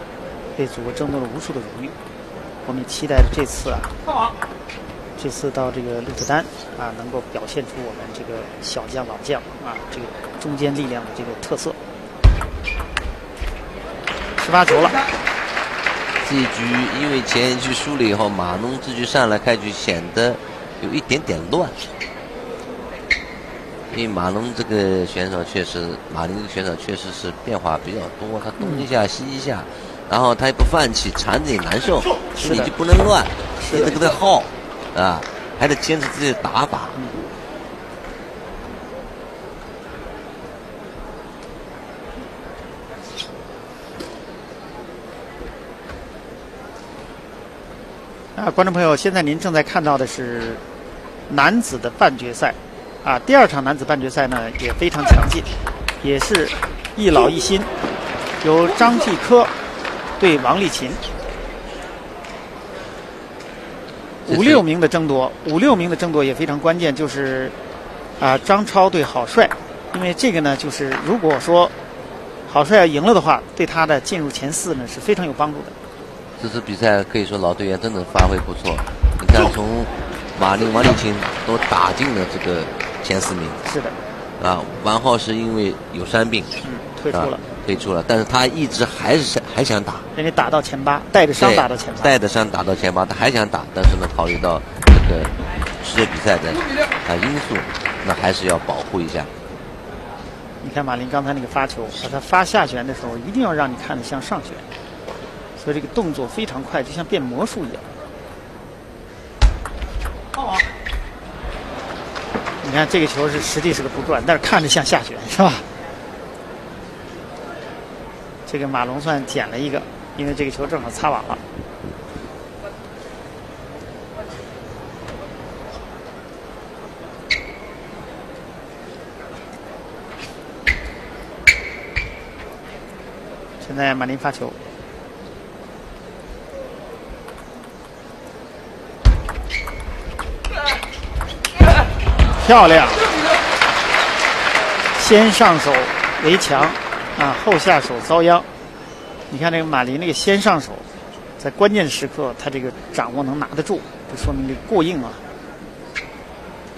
A: 为祖国争夺了无数的荣誉，我们期待着这次啊，这次到这个鹿特丹啊，能够表现出我们这个小将老将啊这个中坚力量的这个特色。十八球了，
B: 这一局因为前一局输了以后，马龙这局上来开局显得有一点点乱。因为马龙这个选手确实，马林这个选手确实是变化比较多，他东一下西一下，然后他也不放弃，缠着也难受，你就不能乱，
A: 是的。
B: 你得给他耗，啊，还得坚持自己的打法。
A: 啊，观众朋友，现在您正在看到的是男子的半决赛，啊，第二场男子半决赛呢也非常强劲，也是一老一新，由张继科对王励勤，五六名的争夺，五六名的争夺也非常关键，就是啊张超对郝帅，因为这个呢，就是如果说郝帅要赢了的话，对他的进入前四呢是非常有帮助的。
B: 这次比赛可以说老队员真的发挥不错，你看从马林、王励勤都打进了这个前四名。
A: 是的，
B: 啊，王浩是因为有伤病，
A: 嗯，退出了
B: 啊，，退出了，但是他一直还是想还想打，
A: 人家打到前八，带着伤打到前八。
B: 带着伤打到前八，他还想打，但是呢，考虑到这个世界比赛的。啊因素，那还是要保护一下。
A: 你看马林刚才那个发球，把他发下旋的时候，一定要让你看得像上旋，所以这个动作非常快，就像变魔术一样。你看这个球是实际是个不转，但是看着像下旋，是吧？这个马龙算捡了一个，因为这个球正好擦网了。现在马林发球，漂亮！先上手为强，啊，后下手遭殃。你看这个马林那个先上手，在关键时刻他这个掌握能拿得住，这说明这过硬啊。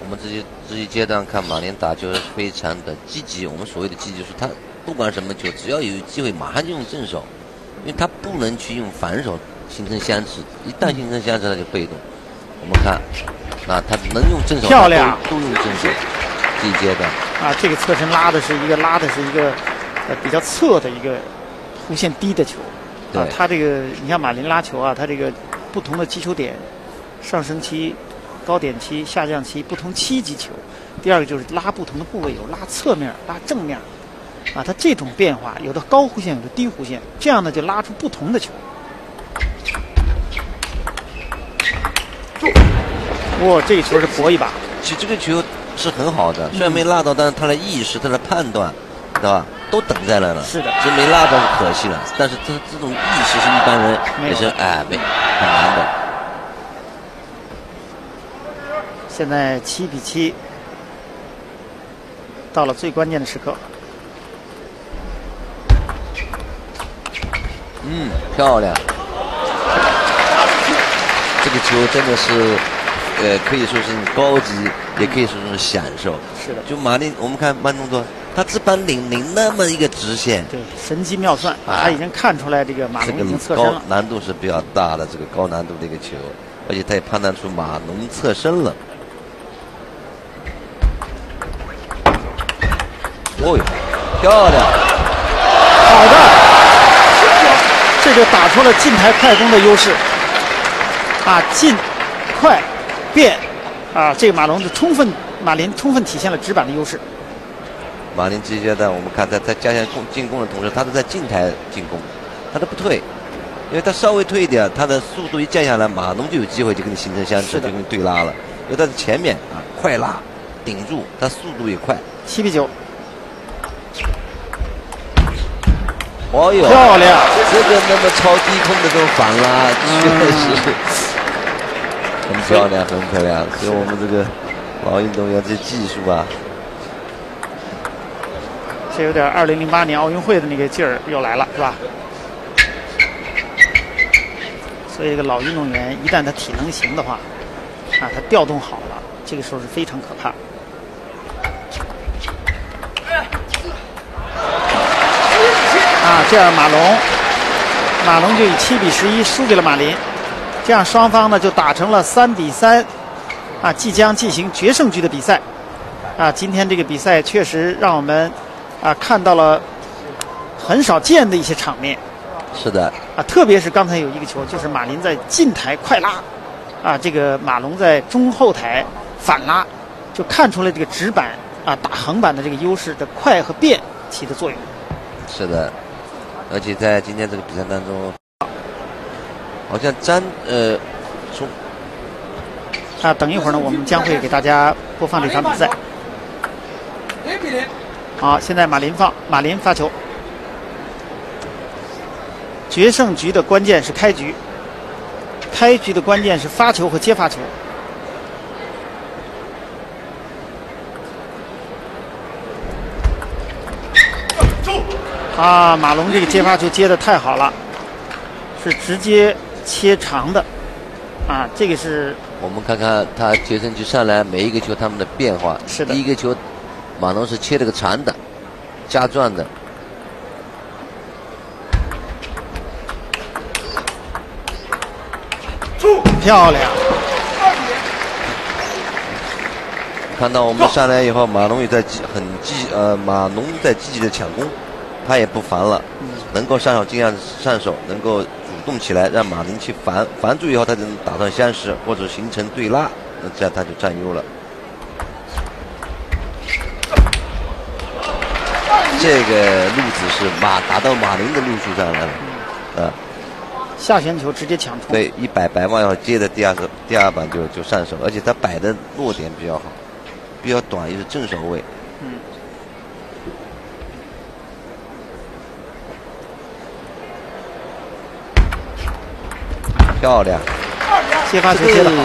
B: 我们这些这一阶段看马林打球非常的积极。我们所谓的积极，是他不管什么球，只要有机会马上就用正手，因为他不能去用反手形成相持，一旦形成相持他就被动。我们看，啊，他能用正手，
A: 漂亮，
B: 都用正手。这一阶的
A: 啊，这个侧身拉的是一个拉的是一个呃比较侧的一个弧线低的球。啊，他这个你像马林拉球啊，他这个不同的击球点，上升期。高点期、下降期不同期击球，第二个就是拉不同的部位，有拉侧面、拉正面，啊，它这种变化有的高弧线，有的低弧线，这样呢就拉出不同的球。哇，这个球是搏一把，
B: 其实这个球是很好的，虽然没拉到，但是他的意识、他的判断，对吧，都等在那了。
A: 是的，
B: 这没拉到是可惜了，但是这这种意识是一般人也是哎没很难的。
A: 现在七比七，到了最关键的时刻。
B: 嗯，漂亮！这个球真的是，呃，可以说是高级，也可以说是享受。
A: 是的。
B: 就马林，我们看慢动作，他只把领领那么一个直线。
A: 对，神机妙算，他已经看出来这个马龙已经侧身了。
B: 难度是比较大的，这个高难度的一个球，而且他也判断出马龙侧身了。哦哟，漂亮！
A: 好的，这就打出了近台快攻的优势。啊，近、快、变，啊，这个马龙就充分，马林充分体现了直板的优势。
B: 马林这阶段，我们看他在加强攻进攻的同时，他都在近台进攻，他都不退，因为他稍微退一点，他的速度一降下来，马龙就有机会就跟你形成相持，就跟你对拉了。因为他的前面啊，快拉，顶住，他速度也快。
A: 七比九。
B: 哦哟，
A: 漂亮！
B: 这个那么超低空的这种反拉，确实很漂亮，很漂亮。所以我们这个老运动员这技术啊，
A: 这有点二零零八年奥运会的那个劲儿又来了，是吧？所以，一个老运动员一旦他体能行的话，啊，他调动好了，这个时候是非常可怕。啊，这样马龙，马龙就以七比十一输给了马林，这样双方呢就打成了三比三，啊，即将进行决胜局的比赛，啊，今天这个比赛确实让我们啊看到了很少见的一些场面。
B: 是的。
A: 啊，特别是刚才有一个球，就是马林在近台快拉，啊，这个马龙在中后台反拉，就看出了这个直板啊打横板的这个优势的快和变起的作用。
B: 是的。而且在今天这个比赛当中，好像詹呃从
A: 啊，等一会儿呢，我们将会给大家播放这场比赛。好，现在马林放，马林发球。决胜局的关键是开局，开局的关键是发球和接发球。啊，马龙这个接发球接的太好了，是直接切长的，啊，这个是。
B: 我们看看他决胜局上来每一个球他们的变化。
A: 是的。
B: 第一个球，马龙是切了个长的，加转的。
A: 漂亮。
B: 看到我们上来以后，马龙也在积很积呃，马龙在积极的抢攻。他也不烦了，能够上手尽量上手，能够主动起来，让马林去防，防住以后他就能打断相持或者形成对拉，那这样他就占优了。这个路子是马打到马林的路数上来了，啊，
A: 下旋球直接抢出。
B: 对，一摆白帽要接的第二个第二板就就上手，而且他摆的落点比较好，比较短，又是正手位。漂亮，
A: 接发球接的好。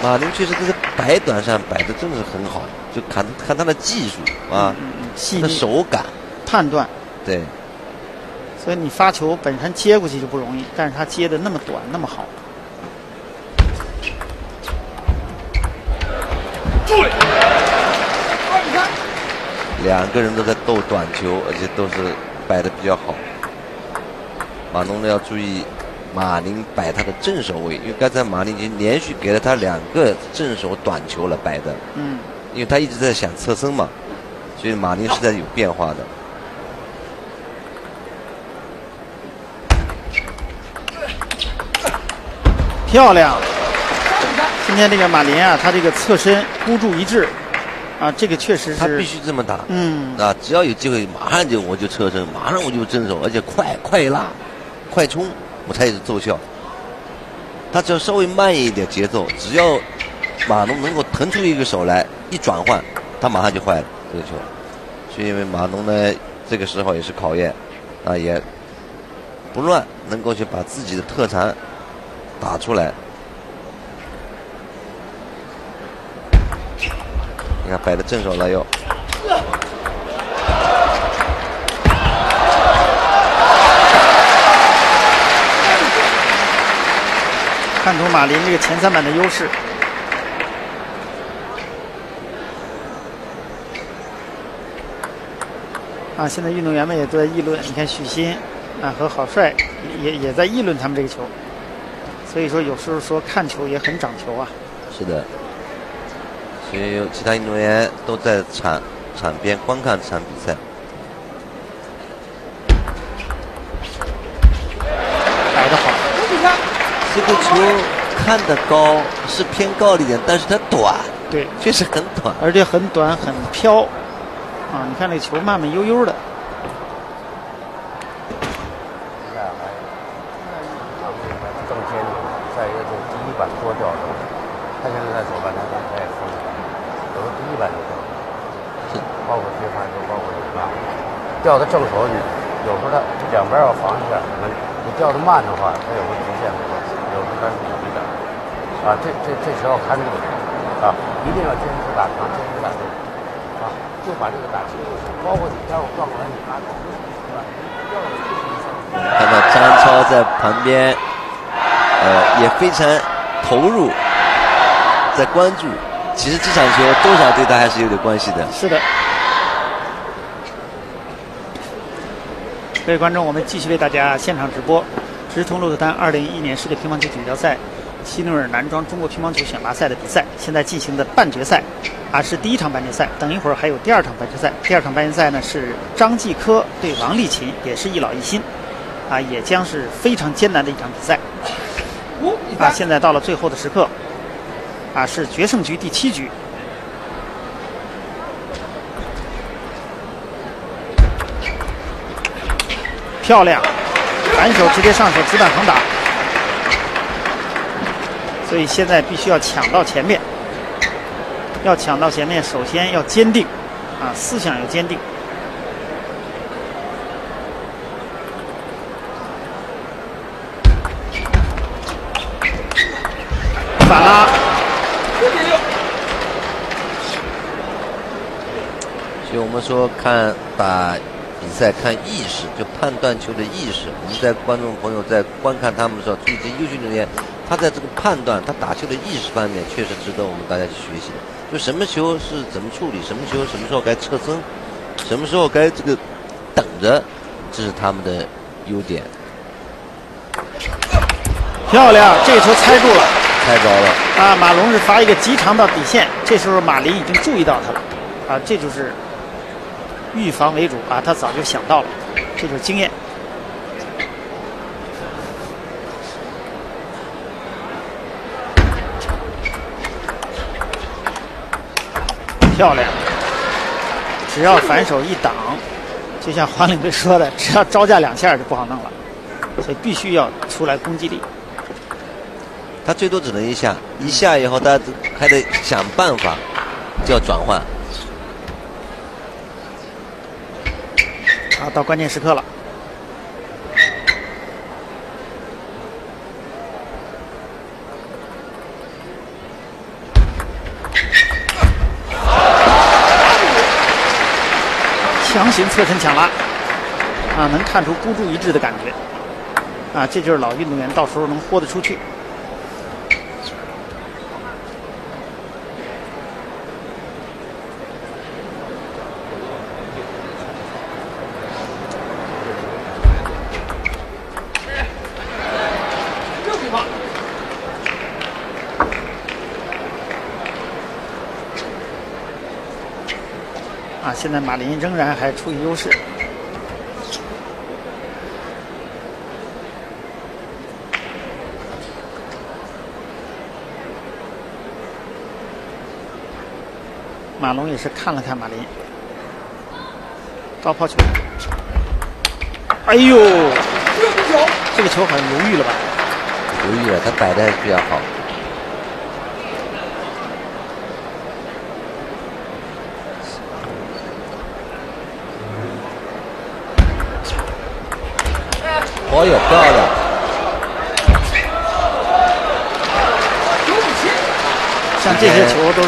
B: 马林确实这个摆短上摆的真的是很好，就看看他的技术啊，
A: 细
B: 的手感、
A: 判断。
B: 对。
A: 所以你发球本身接过去就不容易，但是他接的那么短那么好。
C: 注意，
B: 两个人都在斗短球，而且都是摆的比较好。马龙呢要注意。马林摆他的正手位，因为刚才马林已经连续给了他两个正手短球了摆的。
A: 嗯。
B: 因为他一直在想侧身嘛，所以马林是在有变化的。
A: 漂亮！今天这个马林啊，他这个侧身孤注一掷，啊，这个确实是。
B: 他必须这么打。
A: 嗯。
B: 啊，只要有机会，马上就我就侧身，马上我就正手，而且快快拉，快冲。我才也是奏效。他只要稍微慢一点节奏，只要马龙能够腾出一个手来一转换，他马上就坏了这个球。所以因为马龙呢，这个时候也是考验，啊也不乱，能够去把自己的特长打出来。你看摆的正手了又。
A: 看出马林这个前三板的优势。啊，现在运动员们也都在议论。你看许昕啊和郝帅也也在议论他们这个球。所以说，有时候说看球也很长球啊。
B: 是的。所以有其他运动员都在场场边观看这场比赛。
A: 摆得好。
B: 这个球看得高是偏高了一点，但是它短，
A: 对，
B: 确实很短，
A: 而且很短很飘，啊，你看那球慢慢悠悠的。
D: 更坚定，再一个就是第一板多掉的，他现在在左半他他也疯了，有时候第一板就掉，包括接发球，包括这个掉的正手，你有时候他两边要防一下，你你掉的慢的话，他有个局限的关系。有时候有一点啊，这这这时候看这个啊，一定要坚持打长，坚持打对啊，就把这个打清楚。包括你待会转过来你发球，
B: 看到张超在旁边，呃，也非常投入，在关注。其实这场球多少对他还是有点关系的。
A: 是的。各位观众，我们继续为大家现场直播。直通鹿特丹二零一一年世界乒乓球锦标赛希努尔男装中国乒乓球选拔赛的比赛，现在进行的半决赛，啊是第一场半决赛，等一会儿还有第二场半决赛。第二场半决赛呢是张继科对王励勤，也是一老一新，啊也将是非常艰难的一场比赛。啊，现在到了最后的时刻，啊是决胜局第七局，漂亮。反手直接上手，直板横打，所以现在必须要抢到前面。要抢到前面，首先要坚定，啊，思想要坚定。反拉。
B: 所以我们说看打。比赛看意识，就判断球的意识。我们在观众朋友在观看他们的时候，这些优秀运动员，他在这个判断他打球的意识方面，确实值得我们大家去学习的。就什么球是怎么处理，什么球什么时候该侧身，什么时候该这个等着，这是他们的优点。
A: 漂亮，这球猜住了，
B: 猜着了。
A: 啊，马龙是发一个极长到底线，这时候马林已经注意到他了，啊，这就是。预防为主啊，他早就想到了，这就是经验。漂亮，只要反手一挡，就像黄领队说的，只要招架两下就不好弄了。所以必须要出来攻击力。
B: 他最多只能一下，一下以后他还得想办法就要转换。
A: 啊，到关键时刻了。强行侧身抢拉，啊，能看出孤注一掷的感觉，啊，这就是老运动员到时候能豁得出去。现在马林仍然还处于优势。马龙也是看了看马林，高抛球，哎呦，这个球好像犹豫了吧？
B: 犹豫了，他摆的比较好。哦哟，漂亮！
A: 像这些球都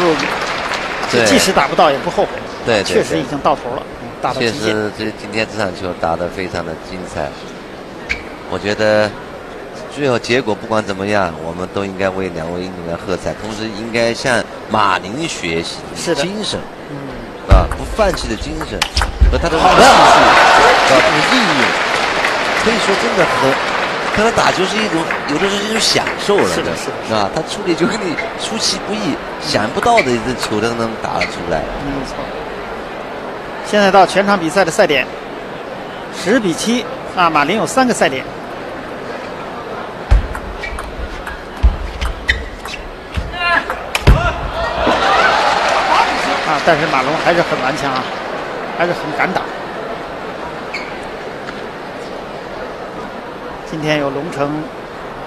A: 是，
B: 对
A: 即使打不到也不后悔。
B: 对对对
A: 确实已经到头了，嗯打到
B: 确。实，这今天这场球打得非常的精彩。我觉得最后结果不管怎么样，我们都应该为两位运动员喝彩，同时应该向马林学习
A: 是的
B: 精神
A: 嗯，
B: 啊，不放弃的精神和他的技术啊，这个意念，可以说真的和和他打球是一种，有的时候是一种享受了，
A: 是的是的
B: 啊，他处理就跟你出其不意，想不到的一个球都能打得出来。
A: 没错。现在到全场比赛的赛点，十比七啊，马林有三个赛点。啊，但是马龙还是很顽强啊，还是很敢打。今天有龙城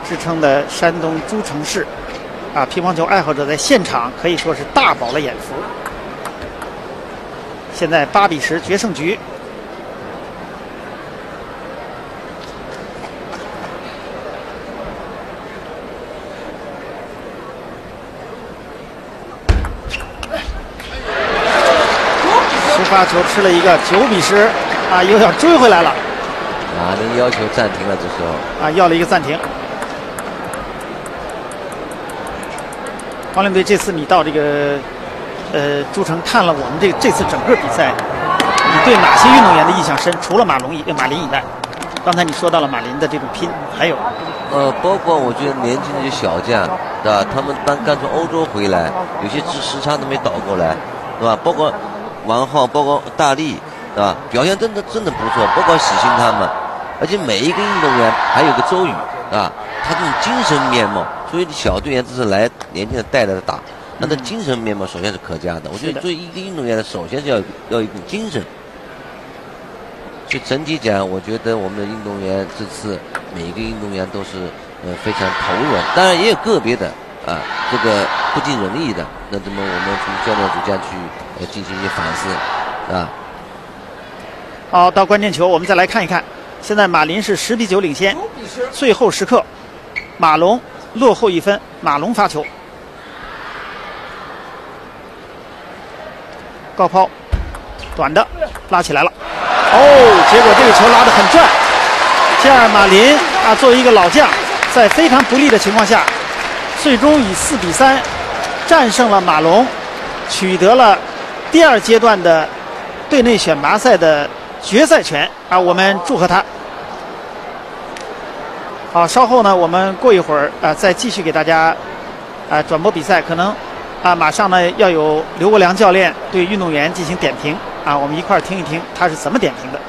A: 之称的山东诸城市啊，乒乓球爱好者在现场可以说是大饱了眼福。现在八比十决胜局，出发球吃了一个九比十，啊，又要追回来了，
B: 马林要求暂停了，这时候。
A: 啊，要了一个暂停。黄领队，这次你到这个呃诸城看了我们这这次整个比赛，你对哪些运动员的印象深？除了马龙以马林以外，刚才你说到了马林的这种拼，还有
B: 呃，包括我觉得年轻的一些小将，对吧？他们刚刚从欧洲回来，有些时时差都没倒过来，对吧？包括王浩，包括大力，对吧？表现真的真的不错，包括喜庆他们，而且每一个运动员，还有个周宇，啊，他这种精神面貌，所以小队员这是来年轻的带着打，那他精神面貌首先是可嘉的。我觉得作为一个运动员，首先是要要有一股精神。就整体讲，我觉得我们的运动员这次每一个运动员都是呃非常投入的，当然也有个别的啊这个不尽人意的，那怎么我们从教练组这样去呃进行一些反思啊？
A: 好，到关键球，我们再来看一看。现在马林是十比九领先，最后时刻，马龙落后一分，马龙发球，高抛，短的拉起来了，哦，结果这个球拉得很转，这样马林啊作为一个老将，在非常不利的情况下，最终以四比三战胜了马龙，取得了第二阶段的队内选拔赛的决赛权啊，我们祝贺他。好，稍后呢，我们过一会儿啊、再继续给大家啊、转播比赛，可能啊、马上呢要有刘国梁教练对运动员进行点评啊，我们一块儿听一听他是怎么点评的。